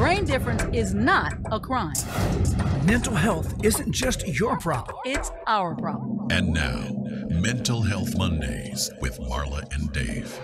brain difference is not a crime. Mental health isn't just your problem. It's our problem. And now, Mental Health Mondays with Marla and Dave.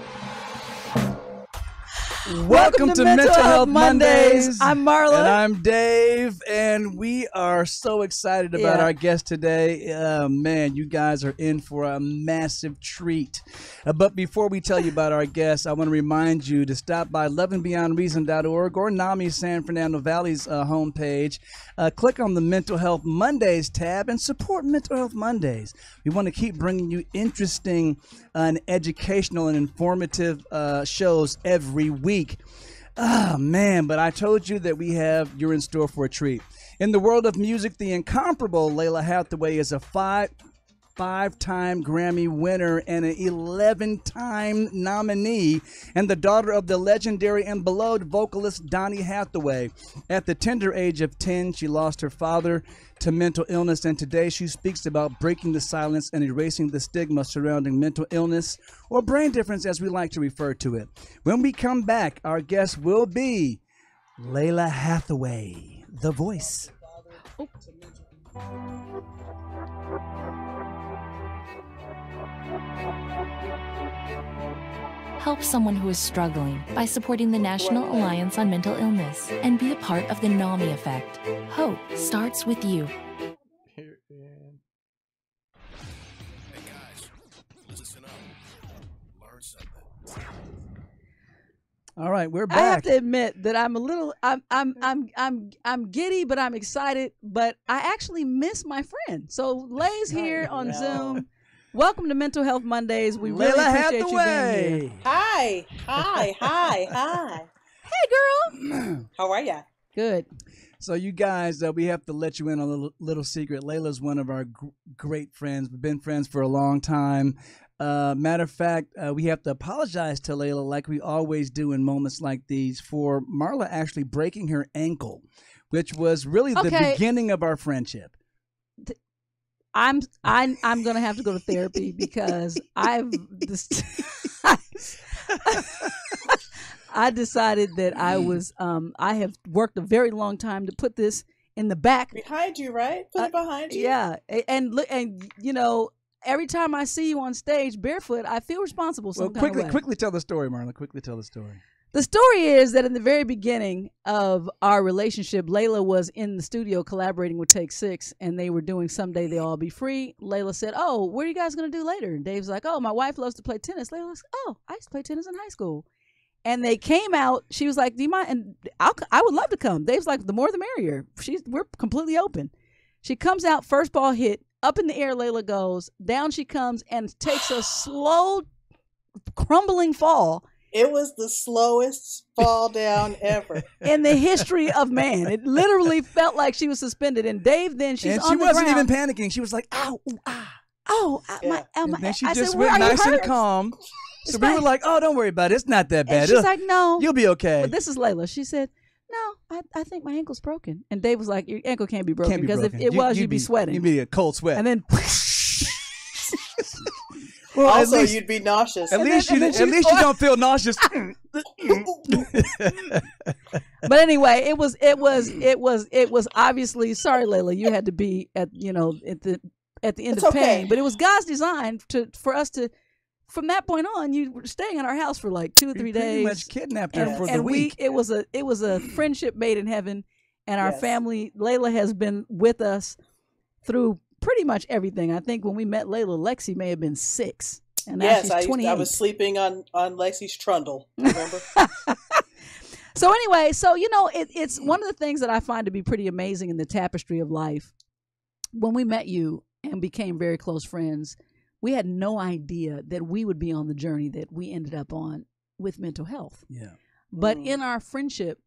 Welcome, to, Mental, Health Mondays. I'm Marla. And I'm Dave. And we are so excited about Yeah. our guest today. Uh, man, you guys are in for a massive treat. Uh, but before we tell you about our guest, I want to remind you to stop by lovingbeyondreason.org or NAMI San Fernando Valley's uh, homepage. Uh, click on the Mental Health Mondays tab and support Mental Health Mondays. We want to keep bringing you interesting and educational and informative uh, shows every week. Ah, man, but I told you that we have, you're in store for a treat. In the world of music, the incomparable Lalah Hathaway is a five five time Grammy winner and an 11 time nominee, and the daughter of the legendary and beloved vocalist Donny Hathaway. At the tender age of 10, she lost her father to mental illness, and today she speaks about breaking the silence and erasing the stigma surrounding mental illness or brain difference, as we like to refer to it. When we come back, our guest will be Lalah Hathaway, the voice. Help someone who is struggling by supporting the National Alliance on Mental Illness and be a part of the NAMI effect. Hope starts with you. Hey guys, listen up. Learn something. All right, we're back. I have to admit that I'm a little I'm I'm I'm I'm I'm giddy, but I'm excited. But I actually miss my friend. So Lay's here on Zoom. Welcome to Mental Health Mondays. We really Lalah appreciate you being here. Hi, hi, hi, hi. Hey, girl. How are ya? Good. So you guys, uh, we have to let you in on a little, little secret. Lalah's one of our gr- great friends. We've been friends for a long time. Uh, matter of fact, uh, we have to apologize to Lalah, like we always do in moments like these, for Marla actually breaking her ankle, which was really the Okay. beginning of our friendship. I'm I I'm gonna have to go to therapy because I've this, I decided that I was um I have worked a very long time to put this in the back Behind you, right? Put it behind you. Yeah, and look, and you know, every time I see you on stage barefoot, I feel responsible. Well, quickly, of way. quickly tell the story, Marla. Quickly tell the story. The story is that in the very beginning of our relationship, Lalah was in the studio collaborating with Take Six, and they were doing "Someday They'll All Be Free." Lalah said, "Oh, what are you guys gonna do later?" And Dave's like, "Oh, my wife loves to play tennis." Lalah's, "Oh, I used to play tennis in high school." And they came out. She was like, "Do you mind?" And I'll, I would love to come. Dave's like, "The more, the merrier." She's we're completely open. She comes out, first ball hit, up in the air. Lalah goes down. She comes and takes a slow, crumbling fall It was the slowest fall down ever. in the history of man. It literally felt like she was suspended. And Dave, then she's and on she the wasn't ground. even panicking. She was like, "Ow, ooh, ah." Oh, I- my, Yeah. oh, And my. then she I just said, went nice and calm. So It's we were like, "Oh, don't worry about it. It's not that And bad. she's It'll- like, no. You'll be okay." But this is Lalah. She said, no, I, I think my ankle's broken. And Dave was like, your ankle can't be broken Can't be because broken. if it You- was, you'd, be, sweating. You'd be a cold sweat. and then well, also, at least, you'd be nauseous. at least then- you at least you don't feel nauseous. but anyway, it was it was it was it was obviously sorry, Lalah. You had to be at you know at the at the end It's of okay. pain, but it was God's design to for us to. From that point on, you were staying in our house for like two or three pretty days. much kidnapped her and, for the we week. it was a it was a friendship made in heaven and our Yes. family lalah has been with us through pretty much everything i think when we met lalah lexi may have been six and now yes, she's I, used- 28 I was sleeping on on Lexi's trundle. Remember? so anyway so you know it, it's one of the things that i find to be pretty amazing in the tapestry of life when we met you and became very close friends we had no idea that we would be on the journey that we ended up on with mental health yeah. but Mm. in our friendship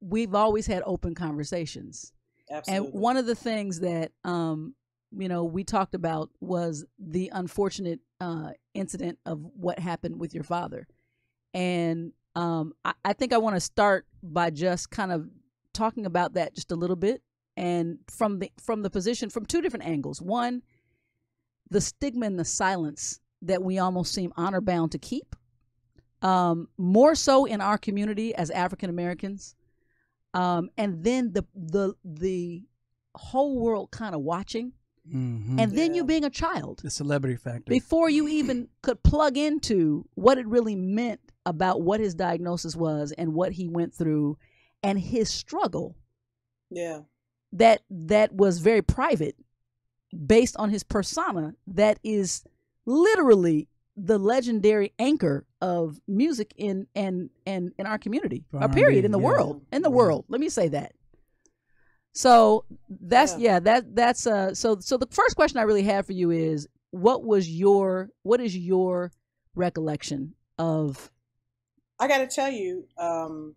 we've always had open conversations Absolutely. And one of the things that um, you know we talked about was the unfortunate uh, incident of what happened with your father, and um, I, I think I want to start by just kind of talking about that just a little bit, and from the from the position from two different angles. One, the stigma and the silence that we almost seem honor bound to keep, um, more so in our community as African Americans um, and then the the the whole world kind of watching, Mhm. and then you being a child the celebrity factor. before you even could plug into what it really meant about what his diagnosis was and what he went through and his struggle Yeah. that that was very private based on his persona that is literally the legendary anchor of music in and and in our community For or period in the yeah. world in the Yeah. world let me say that so that's Yeah. yeah. that that's uh so so the first question i really have for you is what was your what is your recollection of I got to tell you um,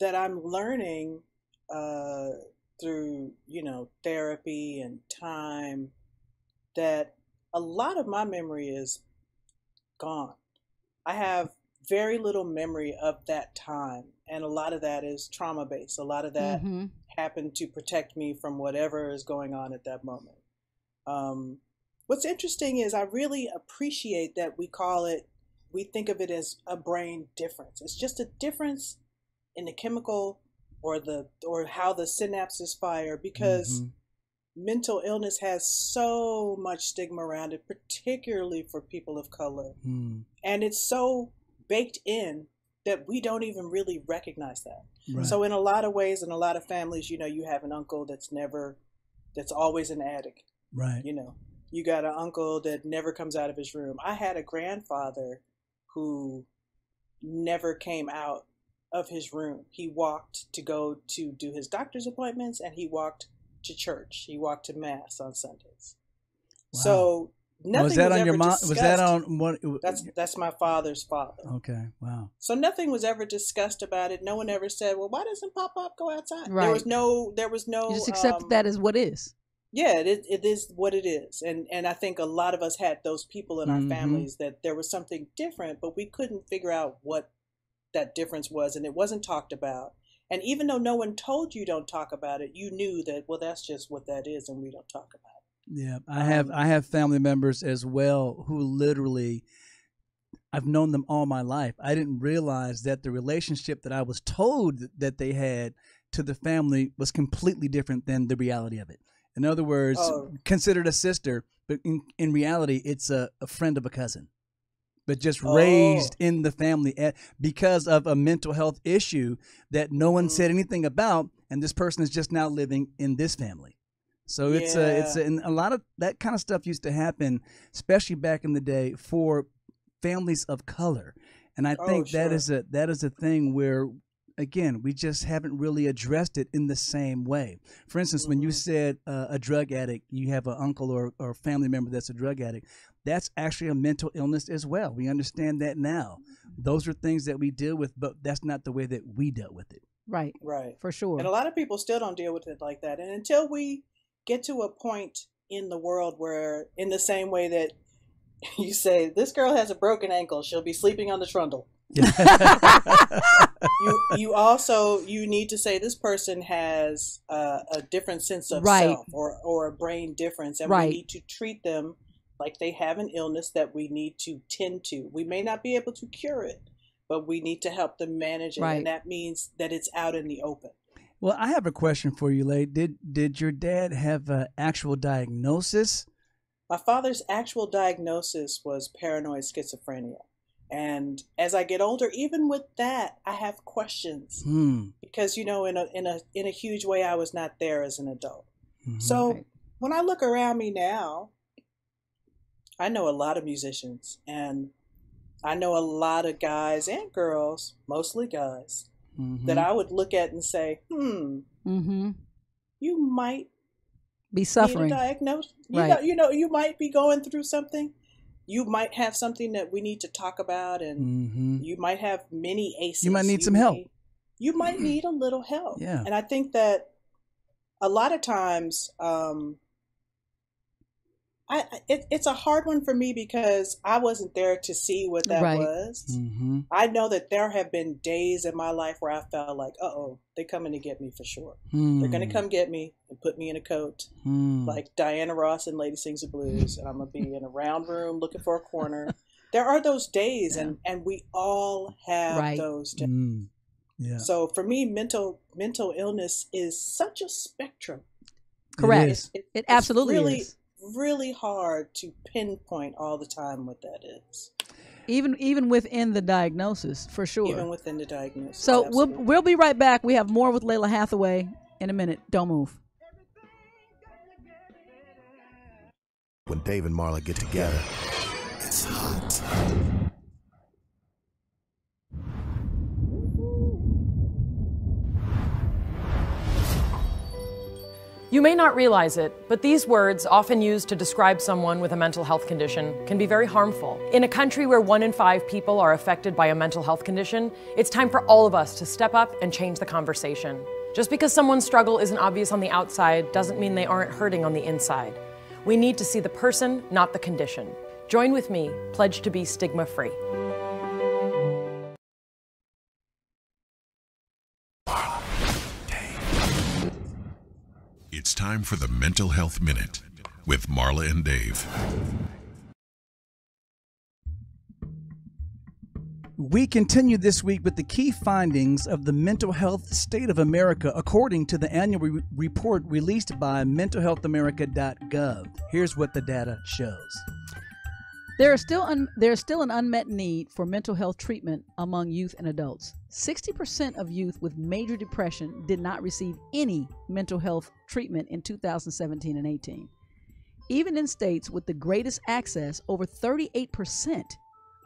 that I'm learning uh, through, you know, therapy and time that a lot of my memory is gone. I have very little memory of that time, and a lot of that is trauma based. A lot of that Mhm. Happened to protect me from whatever is going on at that moment. Um, what's interesting is I really appreciate that we call it, we think of it as a brain difference. It's just a difference in the chemical or the or how the synapses fire because Mhm. mental illness has so much stigma around it, particularly for people of color, Mm, and it's so baked in that we don't even really recognize that. right. So in a lot of ways, in a lot of families, you know, you have an uncle that's never, that's always an addict. right. You know, you got an uncle that never comes out of his room. I had a grandfather who never came out of his room. He walked to go to do his doctor's appointments, and he walked to church. He walked to mass on Sundays. Wow. So nothing was that on ever your mom? Was that on what? That's that's my father's father. okay. Wow. So nothing was ever discussed about it. No one ever said, "Well, why doesn't Pop Pop go outside?" Right. There was no. There was no. you just accept um, that as what is Yeah, it, it is what it is, and and I think a lot of us had those people in our Mhm. families that there was something different, but we couldn't figure out what that difference was, and it wasn't talked about. And even though no one told you don't talk about it, you knew that well, that's just what that is, and we don't talk about it. Yeah, I have Um, I have family members as well who literally I've known them all my life. I didn't realize that the relationship that I was told that they had to the family was completely different than the reality of it. In other words, Oh. considered a sister, but in, in reality, it's a, a friend of a cousin, but just Oh. raised in the family at, because of a mental health issue that no one Mhm. said anything about, and this person is just now living in this family. So it's a, it's a, and a lot of that kind of stuff used to happen, especially back in the day for families of color. And I Oh, think that sure. is a that is a thing where again we just haven't really addressed it in the same way. For instance, when you Mhm. said uh, a drug addict, you have an uncle or or family member that's a drug addict. That's actually a mental illness as well. We understand that now. Those are things that we deal with, but that's not the way that we dealt with it. right Right. for sure And a lot of people still don't deal with it like that. And until we get to a point in the world where, in the same way that you say, this girl has a broken ankle, she'll be sleeping on the trundle. You you also you need to say this person has uh, a different sense of Right. self or or a brain difference, and Right. we need to treat them like they have an illness that we need to tend to. We may not be able to cure it, but we need to help them manage it, Right. and that means that it's out in the open. Well, I have a question for you, Lay. Did did your dad have an actual diagnosis? My father's actual diagnosis was paranoid schizophrenia. And as I get older, even with that, I have questions Hmm. because you know, in a in a in a huge way, I was not there as an adult. Mhm. So Right. when I look around me now, I know a lot of musicians, and I know a lot of guys and girls, mostly guys, that Mhm. I would look at and say, "Hmm, mm-hmm. you might be suffering a diagnosis. You Right. know, you know, you might be going through something. You might have something that we need to talk about, and Mhm. you might have many aces. You might need some help. you might need a little help. Yeah. And I think that a lot of times, um, I I- it, it's a hard one for me because I wasn't there to see what that Right. was. Mhm. I know that there have been days in my life where I felt like, uh oh, they're coming to get me for sure. They're going to Hmm. come get me and put me in a coat Hmm. like Diana Ross and Lady Sings the Blues, and I'm gonna be in a round room looking for a corner. There are those days, and and we all have Right. those days. Hmm. Yeah. So for me, mental mental illness is such a spectrum. Correct. is. It, It it's absolutely really, is. Really hard to pinpoint all the time what that is, Even even within the diagnosis, for sure. even within the diagnosis. so we'll we'll be right back. We have more with Lalah Hathaway in a minute. Don't move. When Dave and Marla get together, You may not realize it, but these words, often used to describe someone with a mental health condition, can be very harmful. In a country where one in five people are affected by a mental health condition, it's time for all of us to step up and change the conversation. Just because someone's struggle isn't obvious on the outside doesn't mean they aren't hurting on the inside. We need to see the person, not the condition. Join with me, pledge to be stigma free. It's time for the Mental Health Minute with Marla and Dave. We continue this week with the key findings of the Mental Health State of America according to the annual re- report released by mentalhealthamerica.gov. Here's what the data shows. There is still un- there is still an unmet need for mental health treatment among youth and adults. 60% of youth with major depression did not receive any mental health treatment in 2017 and 18. Even in states with the greatest access, over 38%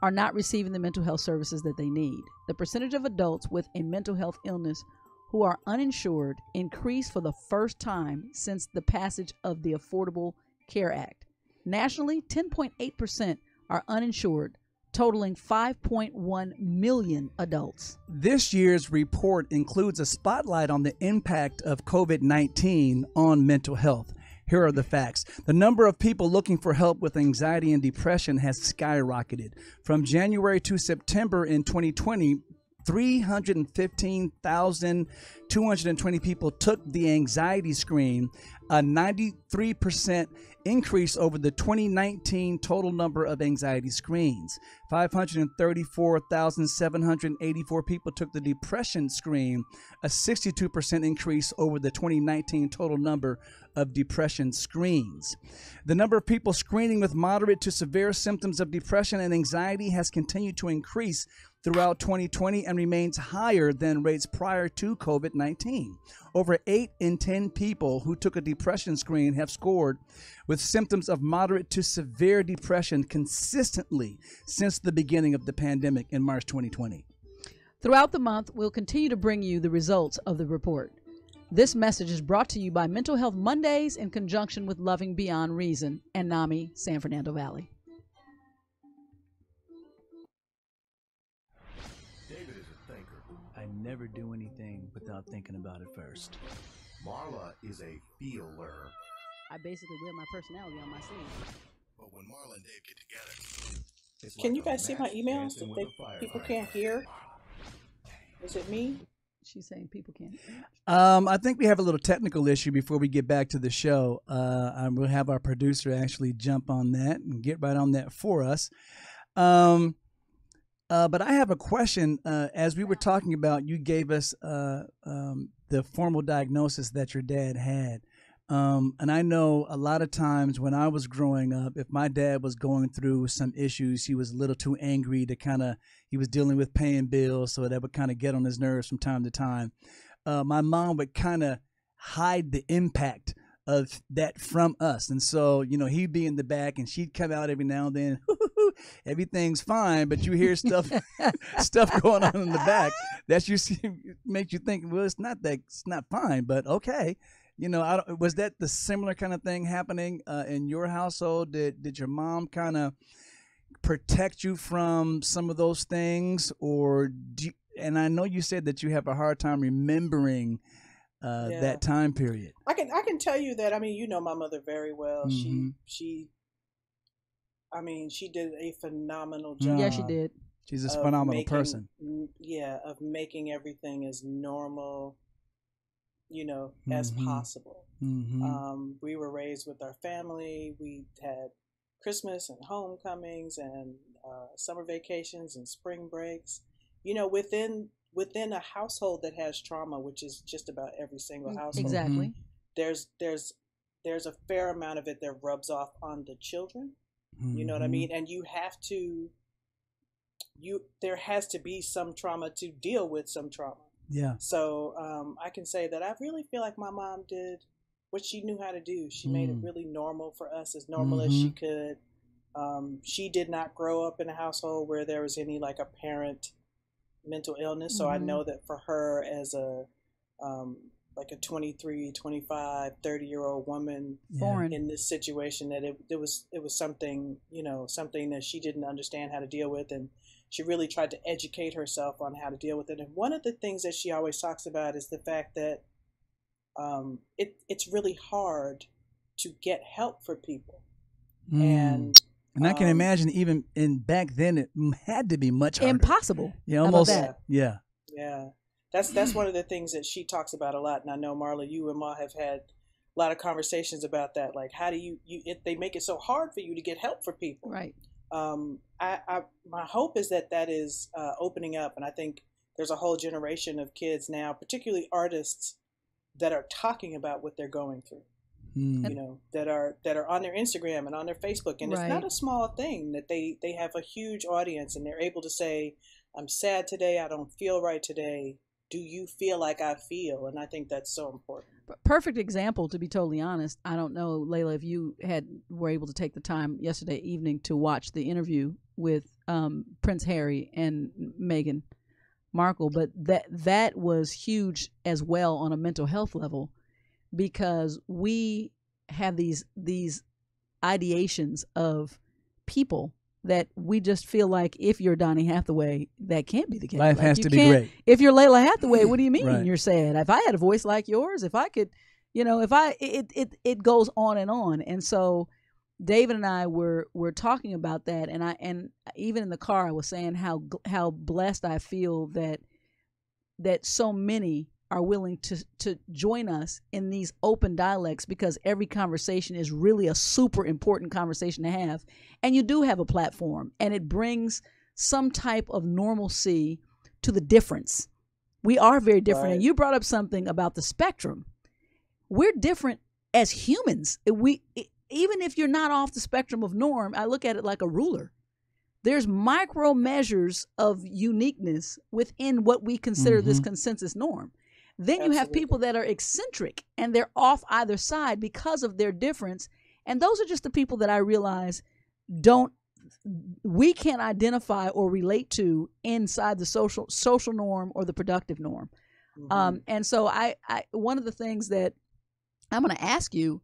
are not receiving the mental health services that they need. The percentage of adults with a mental health illness who are uninsured increased for the first time since the passage of the Affordable Care Act. Nationally, 10.8% are uninsured, totaling 5.1 million adults. This year's report includes a spotlight on the impact of COVID 19 on mental health. Here are the facts. The number of people looking for help with anxiety and depression has skyrocketed. From January to September in 2020, 315,220 people took the anxiety screen, a 93% increase over the 2019 total number of anxiety screens. 534,784 people took the depression screen, a 62% increase over the 2019 total number of depression screens. The number of people screening with moderate to severe symptoms of depression and anxiety has continued to increase throughout 2020 and remains higher than rates prior to COVID 19. Over 8 in 10 people who took a depression screen have scored with symptoms of moderate to severe depression consistently since the beginning of the pandemic in March 2020. Throughout the month, we'll continue to bring you the results of the report. This message is brought to you by Mental Health Mondays in conjunction with Loving Beyond Reason and NAMI San Fernando Valley. Never do anything without thinking about it first. Marla is a feeler. I basically wear my personality on my sleeve. But when Marla and Dave get together, it's Can like you guys see my emails dancing that they, people can't hear? Is it me? She's saying people can't. Um, I think we have a little technical issue before we get back to the show. Uh, and we'll have our producer actually jump on that and get right on that for us. Um, uh, but I have a question. Uh, as we were talking about, you gave us uh, um, the formal diagnosis that your dad had. Um, and I know a lot of times when I was growing up, if my dad was going through some issues, he was a little too angry to kind of, he was dealing with paying bills, so that would kind of get on his nerves from time to time. Uh, my mom would kind of hide the impact of that from us. And so, you know, he'd be in the back and she'd come out every now and then, everything's fine, but you hear stuff stuff going on in the back that you see makes you think, well, it's not that it's not fine, but okay. You know, I don't, was that the similar kind of thing happening uh, in your household? Did did your mom kind of protect you from some of those things, or do? You, and I know you said that you have a hard time remembering uh, Yeah. that time period. I can I can tell you that I mean you know my mother very well. She Mhm. she I mean she did a phenomenal job. Yeah, she did. She's a phenomenal making- person. mm, Yeah, of making everything as normal, you know, as Mhm. possible. hmm Um, we were raised with our family. We had Christmas and homecomings and uh, summer vacations and spring breaks. You know, within within a household that has trauma, which is just about every single household, Exactly. there's there's there's a fair amount of it that rubs off on the children. You know what I Mhm. mean? And you have to you there has to be some trauma to deal with some trauma. Yeah. So um, I can say that I really feel like my mom did what she knew how to do. She made it Mm. really normal for us, as normal as she Mhm. could. Um, she did not grow up in a household where there was any like apparent mental illness. So I Mhm. know that for her, as a um, like a 23, 25, 30 year old woman Foreign. in this situation, that it, it was it was something you know something that she didn't understand how to deal with, and she really tried to educate herself on how to deal with it. And one of the things that she always talks about is the fact that um, it it's really hard to get help for people. Mm. And And I can um, imagine even in back then it had to be much harder. Impossible. Yeah, almost. Yeah. Yeah, that's that's one of the things that she talks about a lot, and I know Marla, you and Ma have had a lot of conversations about that. Like, how do you you if they make it so hard for you to get help for people? Right. Um, I, I my hope is that that is uh, opening up, and I think there's a whole generation of kids now, particularly artists, that are talking about what they're going through. Mm. You know, that are that are on their Instagram and on their Facebook, and it's not a small thing that they they have a huge audience, and they're able to say, "I'm sad today. I don't feel right today. Do you feel like I feel?" And I think that's so important. perfect example to be totally honest i don't know lalah if you had were able to take the time yesterday evening to watch the interview with um, prince harry and meghan markle but that that was huge as well on a mental health level because we have these these ideations of people that we just feel like if you're Donny Hathaway, that can't be the case. Life Like, has to be great. If you're Lalah Hathaway, what do you mean Right. you're sad? If I had a voice like yours, if I could, you know, if I it it it goes on and on. And so David and I were were talking about that and I and even in the car I was saying how how blessed I feel that that so many are willing to to join us in these open dialects because every conversation is really a super important conversation to have. And you do have a platform and it brings some type of normalcy to the difference. We are very different. And you brought up something about the spectrum. We're different as humans. We even if you're not off the spectrum of norm i look at it like a ruler. There's micro measures of uniqueness within what we consider this Mhm. consensus norm. Then you have people that are eccentric and they're off either side because of their difference. And those are just the people that I realize don't we can't identify or relate to inside the social social norm or the productive norm. Um, and so I, I one of the things that I'm going to ask you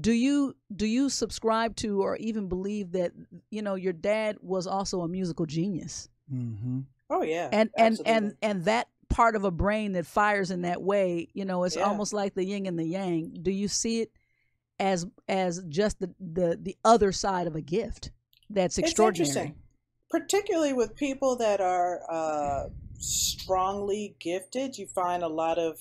do you do you subscribe to or even believe that you know your dad was also a musical genius Mm-hmm. Oh yeah, and and and and that part of a brain that fires in that way you know it's Yeah. almost like the yin and the yang do you see it as as just the the the other side of a gift that's extraordinary particularly with people that are uh, strongly gifted. You find a lot of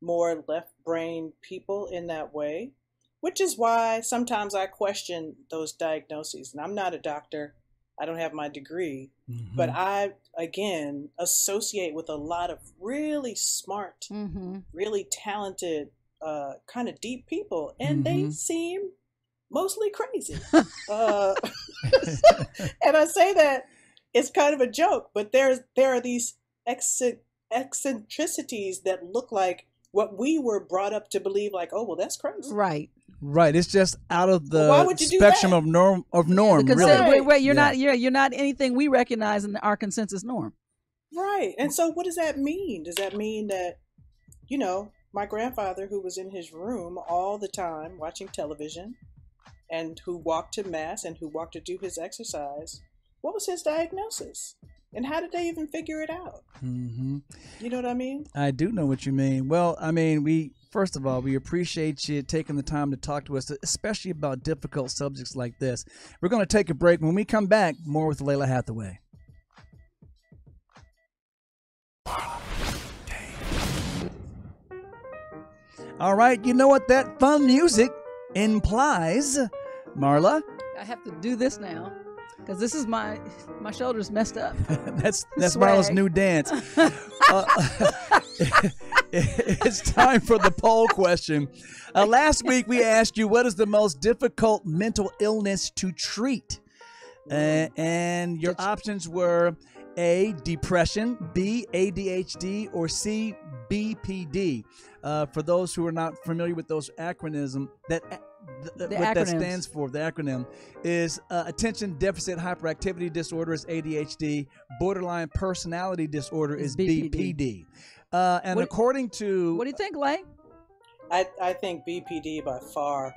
more left brain people in that way, which is why sometimes I question those diagnoses. And I'm not a doctor, I don't have my degree, Mm-hmm. but I, again, associate with a lot of really smart, mm-hmm. really talented, uh, kind of deep people, and they Mhm. seem mostly crazy. uh, and I say that it's kind of a joke, but there's there are these eccentricities that look like what we were brought up to believe. Like, oh well, that's crazy. right Right. It's just out of the Well, why would you do spectrum of norm of norm. the really. consen- wait, wait, you're Yeah. not you're you're not anything we recognize in our consensus norm Right. And so, what does that mean? Does that mean that, you know, my grandfather, who was in his room all the time watching television and who walked to Mass and who walked to do his exercise, what was his diagnosis? And how did they even figure it out? Mm-hmm. You know what I mean? I do know what you mean. Well, I mean, we first of all we appreciate you taking the time to talk to us, especially about difficult subjects like this. We're going to take a break. When we come back, more with Lalah Hathaway. All right, you know what that fun music implies, Marla? i have to do this now Because this is my my shoulders messed up. that's that's Marla's new dance. Uh, it's time for the poll question. Uh, last week we asked you what is the most difficult mental illness to treat, Uh, and your options were A. Depression, B. ADHD, or C. BPD. Uh, for those who are not familiar with those acronyms, that th- th- The what that stands for, the acronym is uh, Attention Deficit Hyperactivity Disorder is ADHD, Borderline Personality Disorder is Is BPD. BPD. Uh, and What- according to What do you think, Lay? I, I think BPD by far.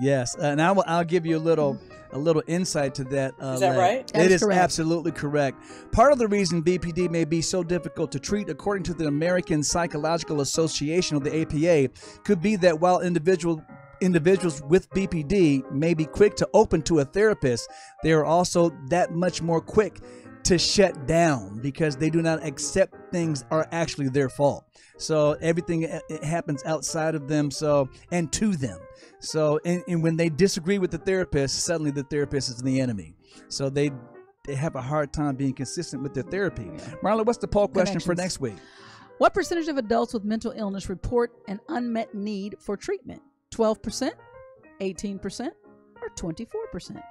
Yes, uh, and I will. I'll give you a little, a little insight to that. Uh, Is that Leigh. right? That It is is absolutely correct. Part of the reason BPD may be so difficult to treat, according to the American Psychological Association, or the APA, could be that while individual individuals with BPD may be quick to open to a therapist, they are also that much more quick to shut down because they do not accept things are actually their fault. So everything uh, it happens outside of them, so and to them. So and, and when they disagree with the therapist, suddenly the therapist is the enemy. So they they have a hard time being consistent with their therapy. Marla, what's the poll question for next week? What percentage of adults with mental illness report an unmet need for treatment? 12%, 18%, or 24%?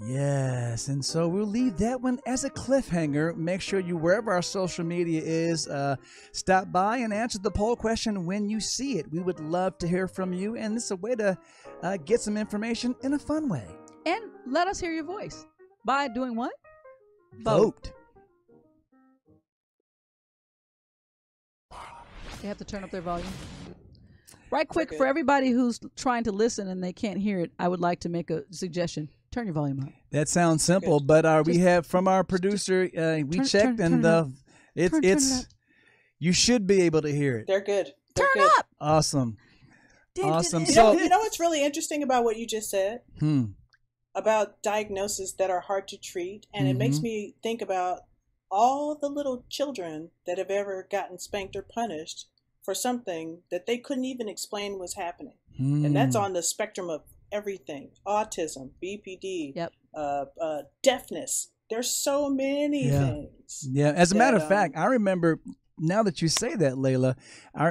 Yes, and so we'll leave that one as a cliffhanger. Make sure you, wherever our social media is, uh, stop by and answer the poll question when you see it. We would love to hear from you, and this is a way to uh, get some information in a fun way. And let us hear your voice. By doing what? Vote. They have to turn up their volume. Right quick, for everybody who's trying to listen and they can't hear it, I would like to make a suggestion. Turn your volume up. That sounds simple, but uh, we have from our producer, uh, we turn- checked, turn- and turn uh, up. it's Turn- turn it it's you should be able to hear it. They're good. They're Turn good. up. Awesome, awesome. You know, So, you know what's really interesting about what you just said hmm. about diagnoses that are hard to treat, and it makes Mhm. me think about all the little children that have ever gotten spanked or punished for something that they couldn't even explain was happening, and that's Hmm. on the spectrum of everything: autism, BPD, Yep. uh, uh, deafness. There's so many Yeah. things. Yeah, as a matter that, of fact, um, I remember now that you say that, Lalah,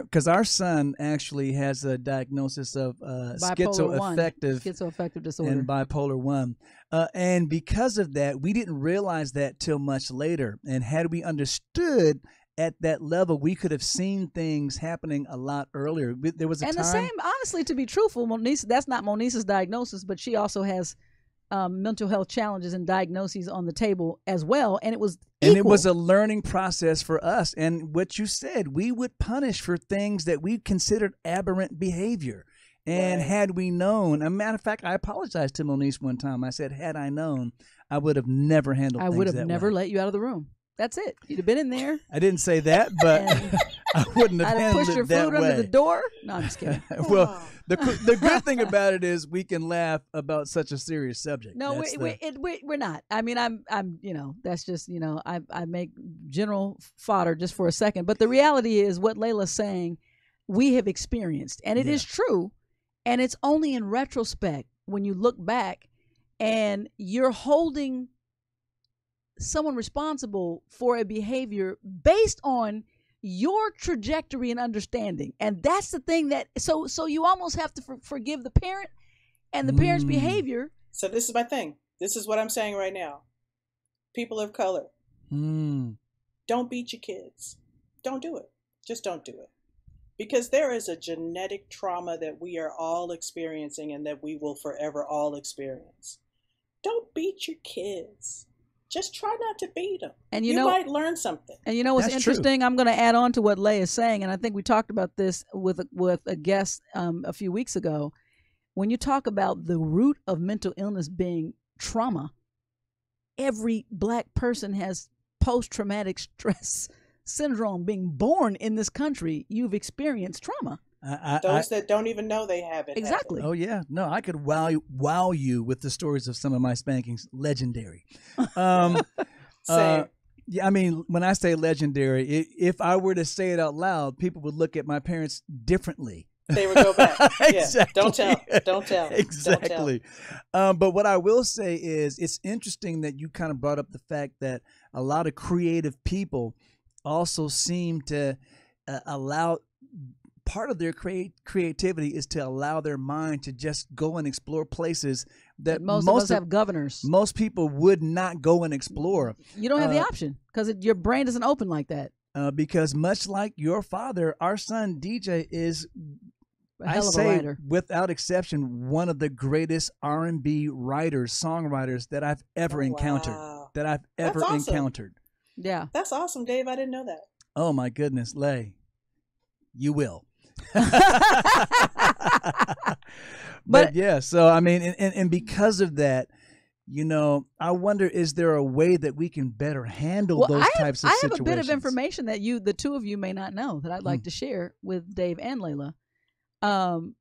because our, son actually has a diagnosis of uh, schizoaffective Schizoaffective disorder. and bipolar one, uh, and because of that, we didn't realize that till much later. And had we understood at that level, we could have seen things happening a lot earlier. There was a and time. the same, honestly, to be truthful, Monique, that's not Monique's diagnosis, but she also has um, mental health challenges and diagnoses on the table as well. And it was and it was a learning process for us. And what you said, we would punish for things that we considered aberrant behavior. And Right. had we known, a matter of fact, I apologized to Monique one time. I said, had I known, I would have never handled. I would have never way. let you out of the room. That's it. You'd have been in there. I didn't say that, but I wouldn't have I'd have handled pushed your it that food way. under the door. No, I'm just kidding. well, oh. the the good thing about it is we can laugh about such a serious subject. No, That's we, the- we, it, we, we're not. I mean, I'm, I'm, you know, that's just, you know, I, I make general fodder just for a second. But the reality is what Lalah's saying, we have experienced, and it is true. And it's only in retrospect when you look back and you're holding someone responsible for a behavior based on your trajectory and understanding and that's the thing that so so you almost have to for, forgive the parent and the parent's Mm. behavior So this is my thing. This is what I'm saying right now. People of color, Hmm. don't beat your kids. Don't do it. Just don't do it. Because there is a genetic trauma that we are all experiencing and that we will forever all experience. Don't beat your kids. Just try not to beat them. And you you know- might learn something. And you know what's That's true. interesting? I'm going to add on to what Lay is saying, and I think we talked about this with a, with a guest um, a few weeks ago. When you talk about the root of mental illness being trauma, every black person has post traumatic stress syndrome. Being born in this country, you've experienced trauma. I, I, I, Those that don't even know they have it. have it. Exactly. oh yeah, no, I could wow you, wow you with the stories of some of my spankings. Legendary. Um, uh, Same. yeah, I mean, when I say legendary, i if I were to say it out loud, people would look at my parents differently they would go back. Yeah. exactly. Don't tell. Don't tell. Don't tell. exactly. Um, but what I will say is, it's interesting that you kind of brought up the fact that a lot of creative people also seem to uh, allow part of their create creativity is to allow their mind to just go and explore places that most, of us have governors. most people would not go and explore. You don't have the uh, option because your brain doesn't open like that. Uh, because much like your father, our son DJ is A I hell of a say, without exception, one of the greatest R and B writers, songwriters that I've ever encountered. Wow. That I've ever awesome. encountered. Yeah. That's awesome, Dave. I didn't know that. Oh my goodness, Lay, you will. but, But- yeah, so I mean, and, and, and because of that, you know, I wonder is there a way that we can better handle Well, those I have, types of I have a bit of information that you, the two of you, may not know that I'd like Hmm. to share with Dave and Lalah. Um,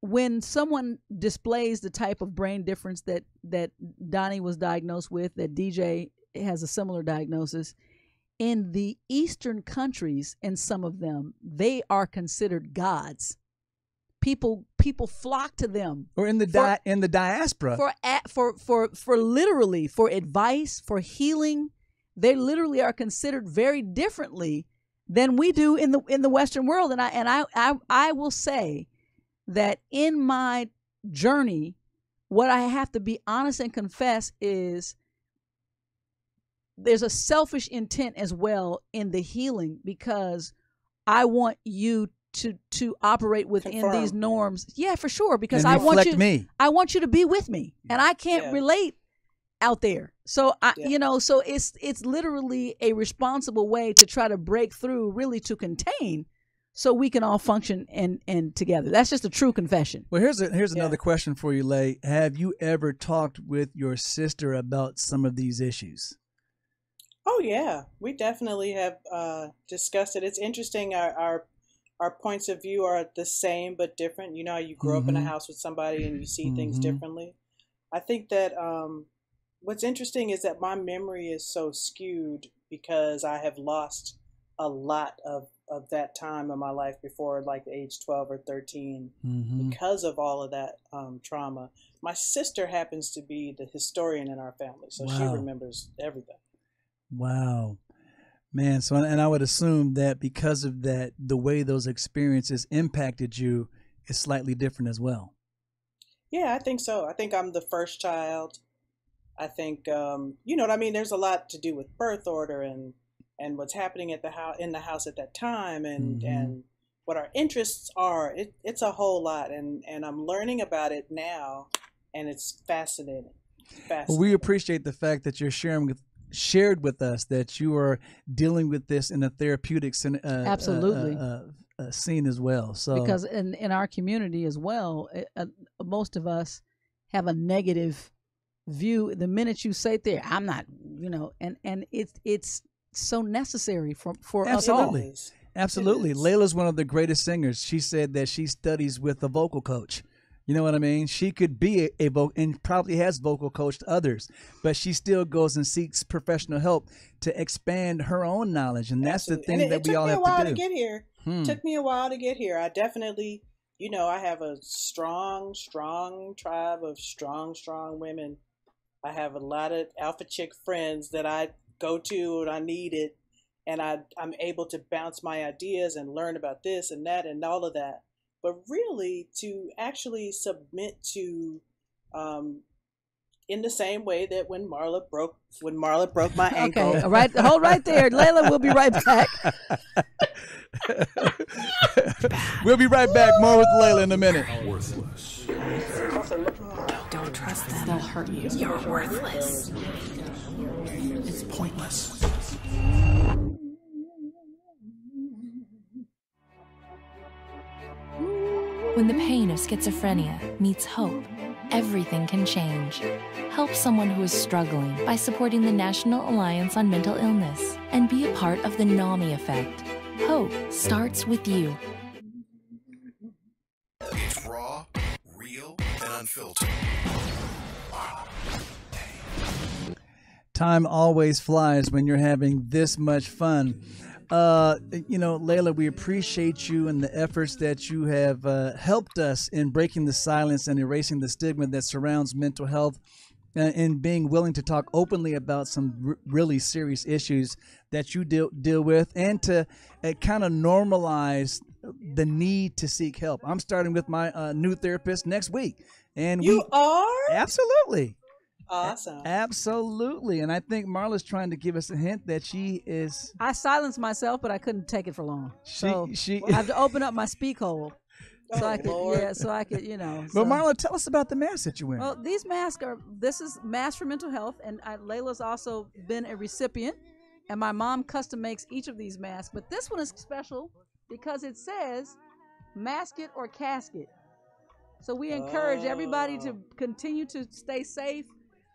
when someone displays the type of brain difference that that Donny was diagnosed with, that DJ has a similar diagnosis, in the Eastern countries, in some of them, they are considered gods. People people flock to them Or in the For- in the diaspora. for for for for literally for advice for healing they literally are considered very differently than we do in the in the western world and i and i i, I will say that in my journey what i have to be honest and confess is there's a selfish intent as well in the healing because i want you to to operate within these norms yeah for sure because and i want you me. I want you to be with me, and I can't Yeah. relate out there. So I, Yeah. you know, so it's it's literally a responsible way to try to break through, really to contain, so we can all function and and together. That's just a true confession. Well, here's a, here's Yeah. another question for you, Lay. Have you ever talked with your sister about some of these issues? Oh yeah, we definitely have uh, discussed it. It's interesting. Our, our our points of view are the same but different. You know, how you grow up in a Mhm. house with somebody and you see things Mhm. differently. I think that um, what's interesting is that my memory is so skewed because I have lost a lot of of that time in my life before like age 12 or 13 Mm-hmm. because of all of that um, trauma. My sister happens to be the historian in our family, so she remembers everything. Wow. Man, so and I would assume that because of that, the way those experiences impacted you is slightly different as well. Yeah, I think so. I think I'm the first child. I think um, you know what I mean. There's a lot to do with birth order and and what's happening at the house in the house at that time and Mhm. and what our interests are. It, it's a whole lot, and and I'm learning about it now, and it's fascinating. Fascinating. Well, we appreciate the fact that you're sharing with shared with us that you are dealing with this in a therapeutic scene- uh, Absolutely. uh, uh, uh, scene as well. So because in in our community as well, uh, uh, most of us have a negative view. The minute you say there, I'm not, you know, and and it's it's so necessary for for us all. Absolutely. Always. Absolutely. is. Lalah's one of the greatest singers. She said that she studies with a vocal coach. You know what I mean? She could be a, a vocal and probably has vocal coached others, but she still goes and seeks professional help to expand her own knowledge. And that's Absolutely. the thing it, that it we took all me a while to to get here. Hmm. took me a while to get here. I definitely, you know, I have a strong, strong tribe of strong, strong women. I have a lot of alpha chick friends that I go to when I need it, and I I'm able to bounce my ideas and learn about this and that and all of that. But really, to actually submit to, um, in the same way that when Marla broke when Marla broke my ankle. Okay, all right, hold right there, Lalah. We'll be right back. we'll be right back. More with Lalah in a minute. Don't trust them. They'll hurt you. You're worthless. It's pointless. When the pain of schizophrenia meets hope, everything can change. Help someone who is struggling by supporting the National Alliance on Mental Illness and be a part of the NAMI effect. Hope starts with you. It's raw, real, and unfiltered. Time always flies when you're having this much fun. Uh, you know, Lalah, we appreciate you and the efforts that you have uh, helped us in breaking the silence and erasing the stigma that surrounds mental health uh, and being willing to talk openly about some r- really serious issues that you deal deal with and to uh, kind of normalize the need to seek help. I'm starting with my uh, new therapist next week, and You we are absolutely, awesome. absolutely, and I think Marla's trying to give us a hint that she is. I silenced myself, but I couldn't take it for long. She- so she- I have to open up my speak hole, so Oh, I could Lord. yeah, so I could you know. But so- Marla, tell us about the mask that you wear. Well, these masks are. This is masks for Mental Health, and I, Lalah's also been a recipient. And my mom custom makes each of these masks, but this one is special because it says "mask it or casket." So we encourage everybody to oh. continue to stay safe.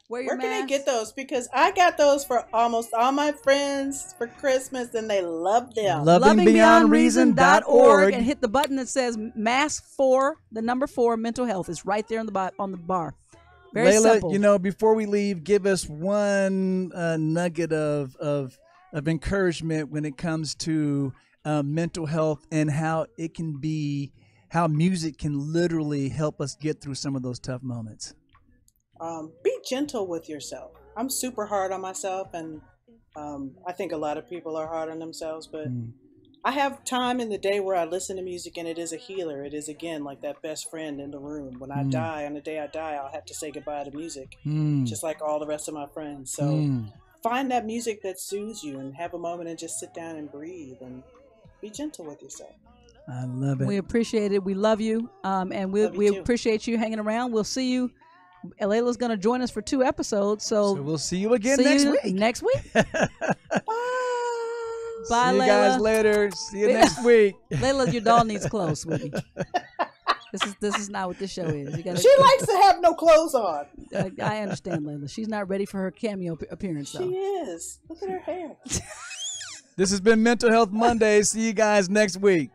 Wear your Where can. I get those? Because I got those for almost all my friends for Christmas, and they love them. LovingBeyondReason.org. and hit the button that says "mask for" the number four mental health. It's right there on the bo- on the bar. Very Lalah, simple. you know, before we leave, give us one uh, nugget of, of of encouragement when it comes to uh, mental health and how it can be, how music can literally help us get through some of those tough moments. Um, be gentle with yourself. I'm super hard on myself, and um, I think a lot of people are hard on themselves. But Mm. I have time in the day where I listen to music, and it is a healer. It is again like that best friend in the room. When I Mm. die, on the day I die, I'll have to say goodbye to music, Mm. just like all the rest of my friends. So Mm. find that music that soothes you, and have a moment and just sit down and breathe, and be gentle with yourself. I love it. We appreciate it. We love you, um, and we Love you we too. appreciate you hanging around. We'll see you. Lalah's going to join us for two episodes, so, so we'll see you again see next you week. Next week. Bye. Bye, see you Lalah. guys later. See you next week. Lalah, your doll needs clothes, sweetie. This is this is not what this show is. You gotta, She likes to have no clothes on. I, I understand, Lalah. She's not ready for her cameo p- appearance, She is. Look at her hair. This has been Mental Health Monday. See you guys next week.